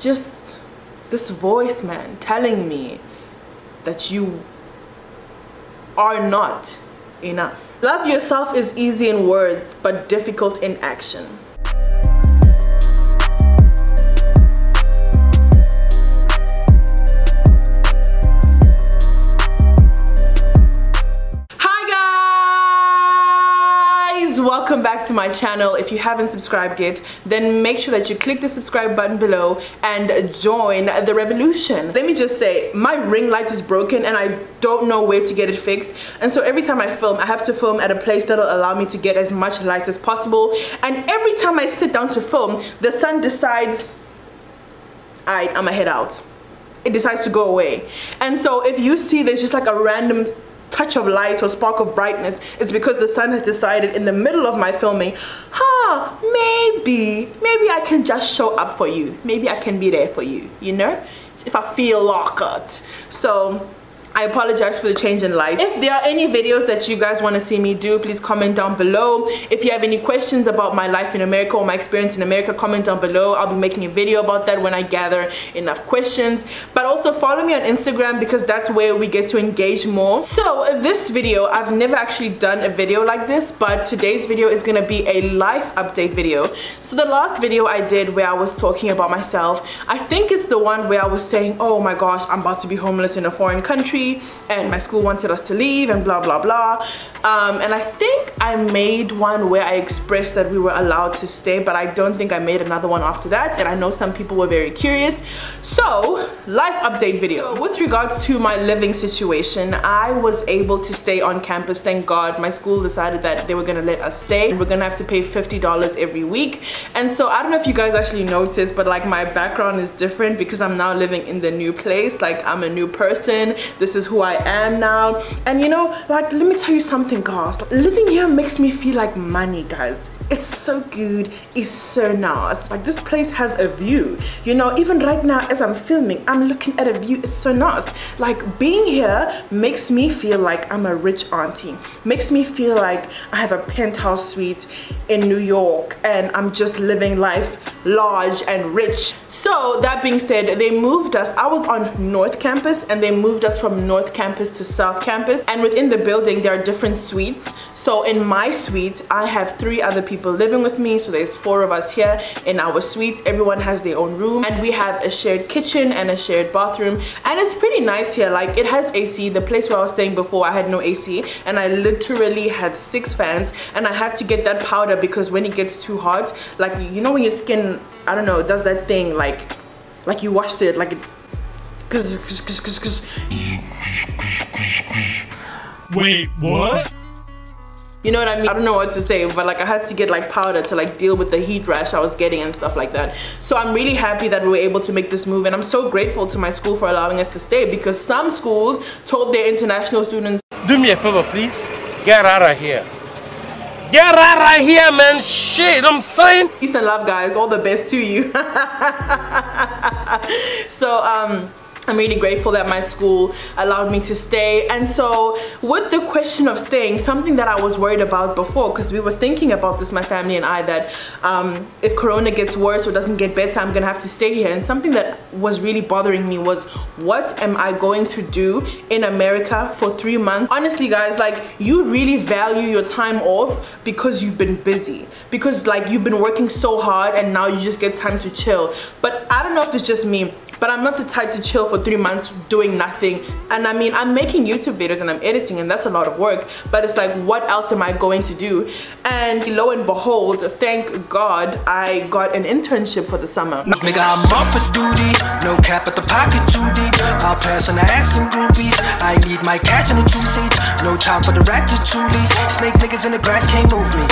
just this voice, man, telling me that you are not enough. Love yourself is easy in words, but difficult in action. To my channel if you haven't subscribed yet then make sure that you click the subscribe button below and join the revolution. Let me just say my ring light is broken and I don't know where to get it fixed. And so every time I film I have to film at a place that'll allow me to get as much light as possible. And every time I sit down to film the sun decides alright I'ma head out. It decides to go away. And so if you see there's just like a random touch of light or spark of brightness it's because the sun has decided in the middle of my filming huh maybe maybe I can just show up for you. Maybe I can be there for you you know? If I feel like it so I apologize for the change in light. If there are any videos that you guys want to see me do, please comment down below. If you have any questions about my life in America or my experience in America, comment down below. I'll be making a video about that when I gather enough questions. But also follow me on Instagram because that's where we get to engage more. So this video, I've never actually done a video like this, but today's video is going to be a life update video. So the last video I did where I was talking about myself, I think it's the one where I was saying, oh my gosh, I'm about to be homeless in a foreign country country and my school wanted us to leave and blah blah blah. Um, and I think I made one where I expressed that we were allowed to stay but I don't think I made another one after that and I know some people were very curious. So life update video. So with regards to my living situation I was able to stay on campus thank god. My school decided that they were gonna let us stay. We're gonna have to pay $50 every week. And so I don't know if you guys actually noticed but like my background is different because I'm now living in the new place. Like I'm a new person. This this is who I am now. And you know like let me tell you something guys. Living here makes me feel like money guys it's so good. It's so nice. Like this place has a view. You know even right now as i'm filming i'm looking at a view. It's so nice. Like being here makes me feel like i'm a rich auntie. Makes me feel like i have a penthouse suite in new york and i'm just living life large and rich. So that being said they moved us. I was on north campus and they moved us from north campus to south campus. And within the building there are different suites. So in my suite i have three other people people living with me. So there's four of us here in our suite. Everyone has their own room. And we have a shared kitchen and a shared bathroom. And it's pretty nice here. Like it has AC the place where I was staying before I had no AC and I literally had six fans. And I had to get that powder because when it gets too hot like you know when your skin I don't know does that thing like like you washed it like it Wait, what? You know what I mean? I don't know what to say, but like I had to get like powder to like deal with the heat rash I was getting and stuff like that. So I'm really happy that we were able to make this move and I'm so grateful to my school for allowing us to stay because some schools told their international students Do me a favor please, get out of here. Get out of here, man. Shit, I'm saying. Peace and love, guys. All the best to you. so, um, I'm really grateful that my school allowed me to stay. And so with the question of staying something that I was worried about before because we were thinking about this my family and I that um, if corona gets worse or doesn't get better I'm gonna have to stay here. And something that was really bothering me was what am I going to do in America for three months? Honestly guys like you really value your time off because you've been busy because like you've been working so hard and now you just get time to chill. But I don't know if it's just me but I'm not the type to chill for three months doing nothing. And I mean I'm making YouTube videos and I'm editing and that's a lot of work but it's like what else am I going to do? And lo and behold thank God I got an internship for the summer. Nigga I'm off for duty. No cap at the pocket too deep. I'll pass on the ass and groupies I need my cash in the two seats. No time for the snake niggas in the grass can't move me.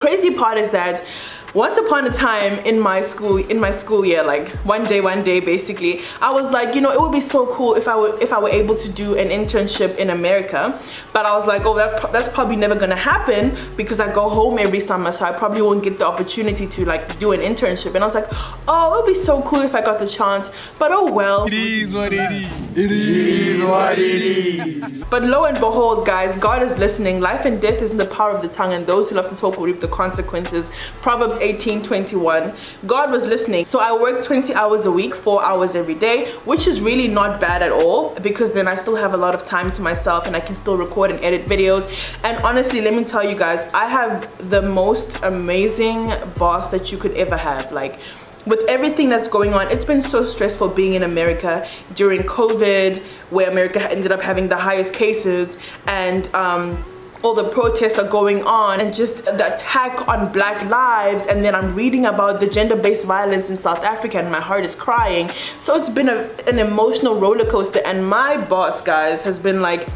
Crazy part is that once upon a time in my school in my school year like one day one day basically I was like you know it would be so cool if I were if I were able to do an internship in America. But I was like oh that, that's probably never gonna happen because I go home every summer so I probably won't get the opportunity to like do an internship. And I was like oh it would be so cool if I got the chance. But oh well. It is what it is. It is what it is. But lo and behold guys God is listening. Life and death is in the power of the tongue and those who love to talk will reap the consequences. Proverbs 18, 21, God was listening. So I worked 20 hours a week, four hours every day, which is really not bad at all because then I still have a lot of time to myself and I can still record and edit videos. And honestly, let me tell you guys, I have the most amazing boss that you could ever have. Like, with everything that's going on, it's been so stressful being in America during COVID, where America ended up having the highest cases and um, all the protests are going on and just the attack on black lives. And then I'm reading about the gender-based violence in South Africa and my heart is crying. So it's been a, an emotional roller coaster. And my boss guys has been like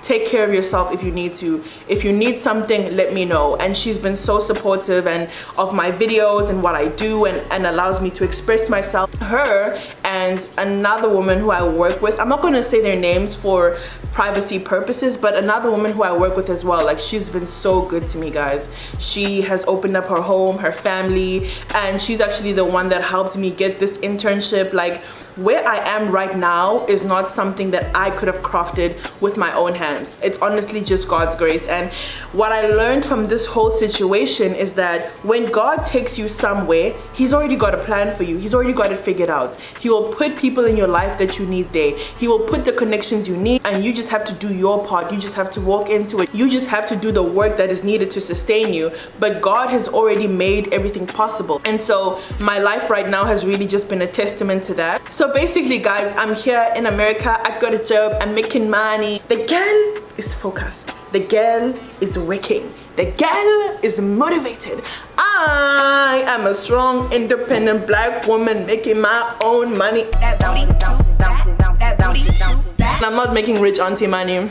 take care of yourself if you need to. If you need something let me know. And she's been so supportive and of my videos and what I do and, and allows me to express myself. Her and another woman who I work with I'm not gonna say their names for privacy purposes but another woman who I work with as well like she's been so good to me guys she has opened up her home her family and she's actually the one that helped me get this internship like where I am right now is not something that I could have crafted with my own hands. It's honestly just God's grace. And what I learned from this whole situation is that when God takes you somewhere, He's already got a plan for you. He's already got it figured out. He will put people in your life that you need there. He will put the connections you need and you just have to do your part. You just have to walk into it. You just have to do the work that is needed to sustain you. But God has already made everything possible. And so my life right now has really just been a testament to that. So basically guys, I'm here in America. I've got a job. I'm making money. The girl is focused. The girl is working. The girl is motivated. I am a strong, independent black woman making my own money. I'm not making rich auntie money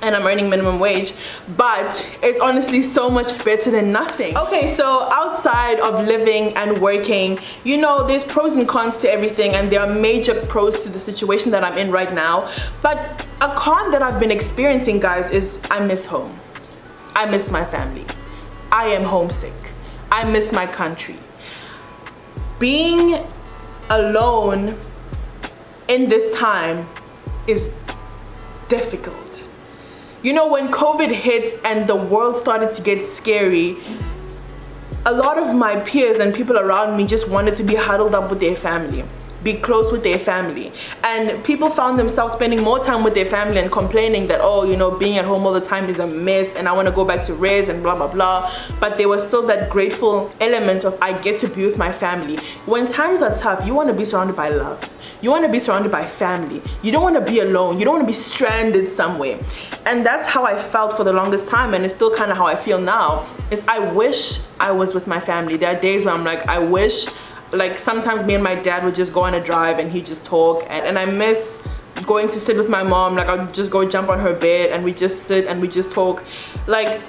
and I'm earning minimum wage but it's honestly so much better than nothing. Okay so outside of living and working you know there's pros and cons to everything and there are major pros to the situation that I'm in right now. But a con that I've been experiencing guys is I miss home. I miss my family. I am homesick I miss my country. Being alone in this time is difficult. You know, when COVID hit and the world started to get scary, a lot of my peers and people around me just wanted to be huddled up with their family be close with their family and people found themselves spending more time with their family and complaining that oh you know being at home all the time is a mess and I want to go back to res and blah blah blah but there was still that grateful element of I get to be with my family when times are tough you want to be surrounded by love you want to be surrounded by family. You don't want to be alone. You don't want to be stranded somewhere. And that's how I felt for the longest time and it's still kind of how I feel now. Is I wish I was with my family. There are days where I'm like, I wish like sometimes me and my dad would just go on a drive and he'd just talk and, and I miss going to sit with my mom. Like I'll just go jump on her bed and we just sit and we just talk. Like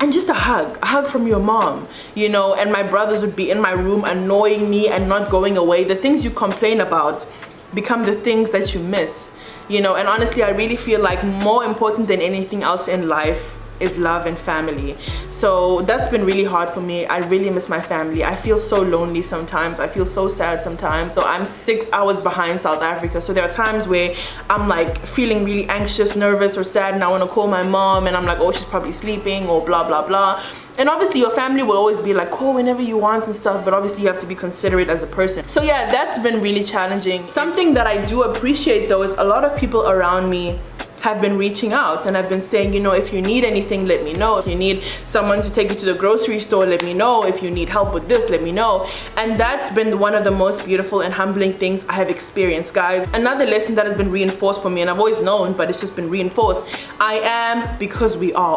and just a hug, a hug from your mom, you know, and my brothers would be in my room annoying me and not going away. The things you complain about become the things that you miss, you know, and honestly, I really feel like more important than anything else in life is love and family. So that's been really hard for me. I really miss my family. I feel so lonely sometimes. I feel so sad sometimes. So I'm six hours behind South Africa. So there are times where I'm like feeling really anxious nervous or sad and I want to call my mom and I'm like oh she's probably sleeping or blah blah blah. And obviously your family will always be like call whenever you want and stuff but obviously you have to be considerate as a person. So yeah that's been really challenging. Something that I do appreciate though is a lot of people around me have been reaching out and I've been saying, you know, if you need anything, let me know. If you need someone to take you to the grocery store, let me know. If you need help with this, let me know. And that's been one of the most beautiful and humbling things I have experienced, guys. Another lesson that has been reinforced for me, and I've always known, but it's just been reinforced. I am because we are.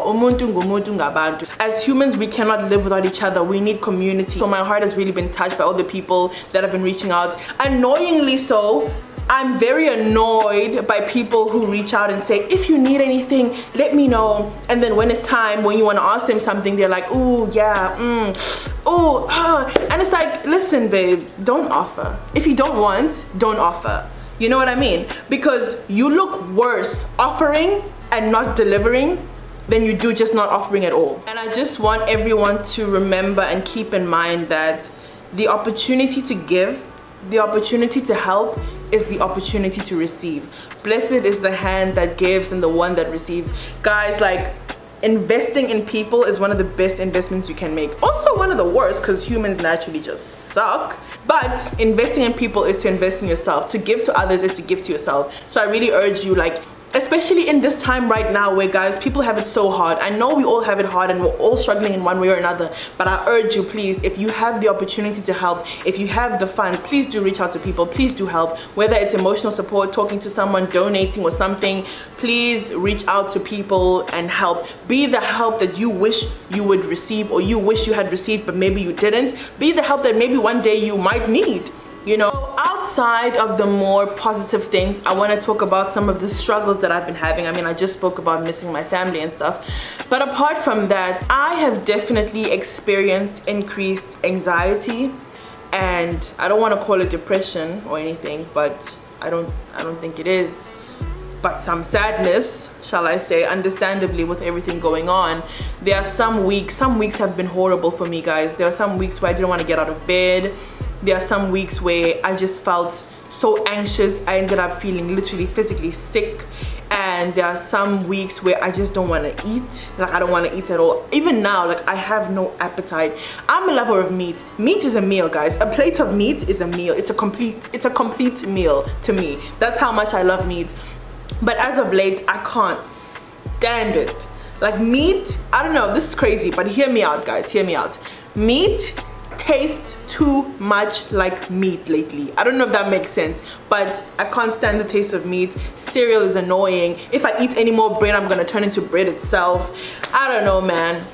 As humans, we cannot live without each other. We need community. So my heart has really been touched by all the people that have been reaching out. Annoyingly so, I'm very annoyed by people who reach out and say, if you need anything, let me know. And then when it's time, when you want to ask them something, they're like, ooh, yeah, mm, ooh, uh. And it's like, listen, babe, don't offer. If you don't want, don't offer. You know what I mean? Because you look worse offering and not delivering than you do just not offering at all. And I just want everyone to remember and keep in mind that the opportunity to give, the opportunity to help is the opportunity to receive. Blessed is the hand that gives and the one that receives. Guys, like investing in people is one of the best investments you can make. Also one of the worst because humans naturally just suck. But investing in people is to invest in yourself. To give to others is to give to yourself. So I really urge you like especially in this time right now where guys people have it so hard. I know we all have it hard and we're all struggling in one way or another but i urge you please if you have the opportunity to help if you have the funds please do reach out to people. Please do help. Whether it's emotional support talking to someone donating or something please reach out to people and help. Be the help that you wish you would receive or you wish you had received but maybe you didn't. Be the help that maybe one day you might need you know outside of the more positive things i want to talk about some of the struggles that i've been having. I mean i just spoke about missing my family and stuff. But apart from that i have definitely experienced increased anxiety and i don't want to call it depression or anything but i don't i don't think it is. But some sadness shall i say understandably with everything going on. There are some weeks some weeks have been horrible for me guys. There are some weeks where i didn't want to get out of bed there are some weeks where I just felt so anxious. I ended up feeling literally physically sick. And there are some weeks where I just don't want to eat. Like I don't want to eat at all. Even now like I have no appetite. I'm a lover of meat. Meat is a meal guys. A plate of meat is a meal. It's a complete it's a complete meal to me. That's how much I love meat. But as of late I can't stand it. Like meat I don't know. This is crazy but hear me out guys. Hear me out. Meat taste too much like meat lately. I don't know if that makes sense, but I can't stand the taste of meat. Cereal is annoying. If I eat any more bread, I'm gonna turn into bread itself. I don't know, man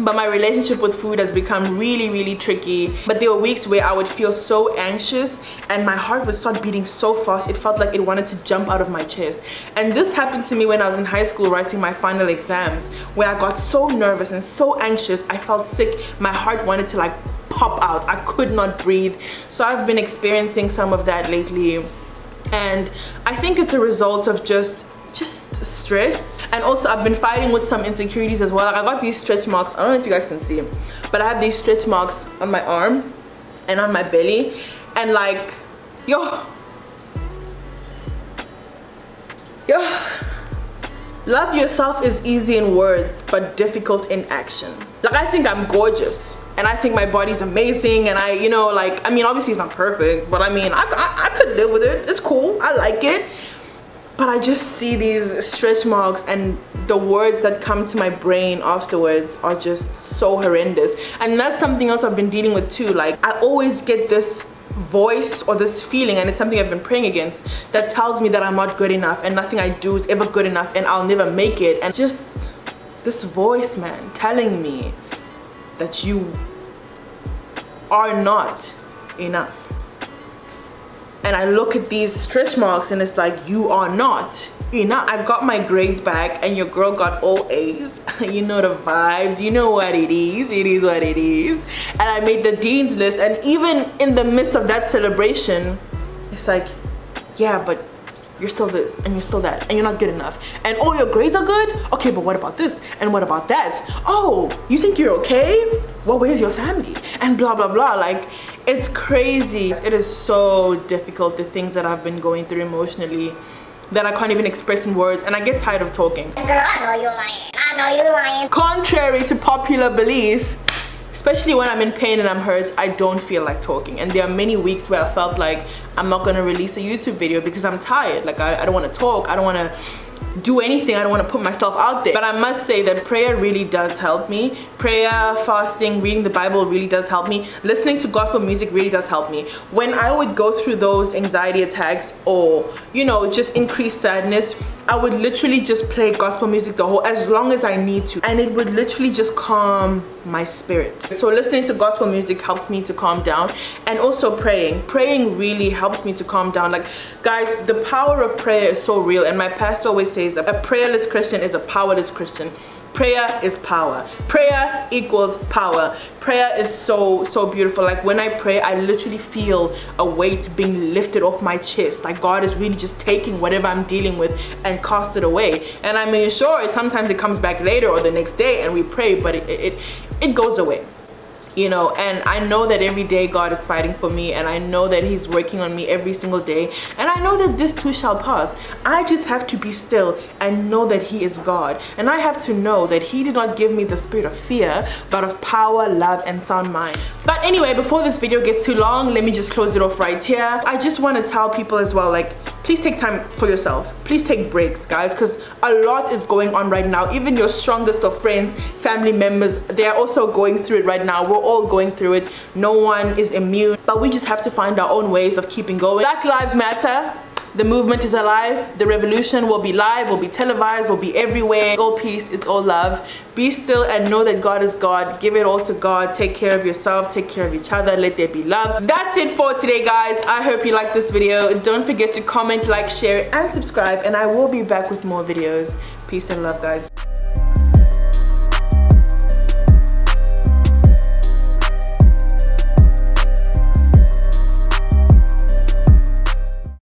but my relationship with food has become really really tricky but there were weeks where I would feel so anxious and my heart would start beating so fast it felt like it wanted to jump out of my chest and this happened to me when I was in high school writing my final exams where I got so nervous and so anxious I felt sick my heart wanted to like pop out. I could not breathe. So I've been experiencing some of that lately. And I think it's a result of just just stress. And also I've been fighting with some insecurities as well. I got these stretch marks. I don't know if you guys can see but I have these stretch marks on my arm and on my belly. And like yo. Yo. Love yourself is easy in words but difficult in action. Like I think I'm gorgeous and I think my body's amazing and I you know like I mean obviously it's not perfect but I mean I, I, I could live with it. It's cool. I like it. But I just see these stretch marks and the words that come to my brain afterwards are just so horrendous. And that's something else I've been dealing with too. Like I always get this voice or this feeling and it's something I've been praying against that tells me that I'm not good enough and nothing I do is ever good enough and I'll never make it. And just this voice man telling me that you are not enough. And I look at these stretch marks and it's like you are not know I got my grades back and your girl got all A's. You know the vibes. You know what it is. It is what it is. And I made the dean's list. And even in the midst of that celebration it's like yeah but you're still this and you're still that and you're not good enough and all your grades are good okay but what about this and what about that oh you think you're okay well where's your family and blah blah blah like it's crazy. It is so difficult, the things that I've been going through emotionally that I can't even express in words and I get tired of talking. Girl, I know you're lying. I know you're lying. Contrary to popular belief, especially when I'm in pain and I'm hurt, I don't feel like talking. And there are many weeks where I felt like I'm not gonna release a YouTube video because I'm tired. Like I, I don't wanna talk, I don't wanna do anything. I don't want to put myself out there. But i must say that prayer really does help me. Prayer fasting reading the bible really does help me. Listening to gospel music really does help me. When i would go through those anxiety attacks or you know just increased sadness I would literally just play gospel music the whole as long as I need to. And it would literally just calm my spirit. So listening to gospel music helps me to calm down. And also praying. Praying really helps me to calm down. Like guys the power of prayer is so real. And my pastor always says that a prayerless Christian is a powerless Christian prayer is power. Prayer equals power. Prayer is so so beautiful. Like when i pray i literally feel a weight being lifted off my chest. Like god is really just taking whatever i'm dealing with and cast it away. And i mean sure sometimes it comes back later or the next day and we pray but it it, it goes away you know and I know that every day God is fighting for me and I know that he's working on me every single day and I know that this too shall pass. I just have to be still and know that he is God and I have to know that he did not give me the spirit of fear but of power love and sound mind. But anyway before this video gets too long let me just close it off right here. I just want to tell people as well like please take time for yourself. Please take breaks guys because a lot is going on right now. Even your strongest of friends family members they are also going through it right now. We're all going through it. No one is immune but we just have to find our own ways of keeping going. Black lives matter the movement is alive. The revolution will be live, will be televised, will be everywhere. It's all peace, it's all love. Be still and know that God is God. Give it all to God. Take care of yourself, take care of each other. Let there be love. That's it for today, guys. I hope you liked this video. Don't forget to comment, like, share, and subscribe. And I will be back with more videos. Peace and love, guys.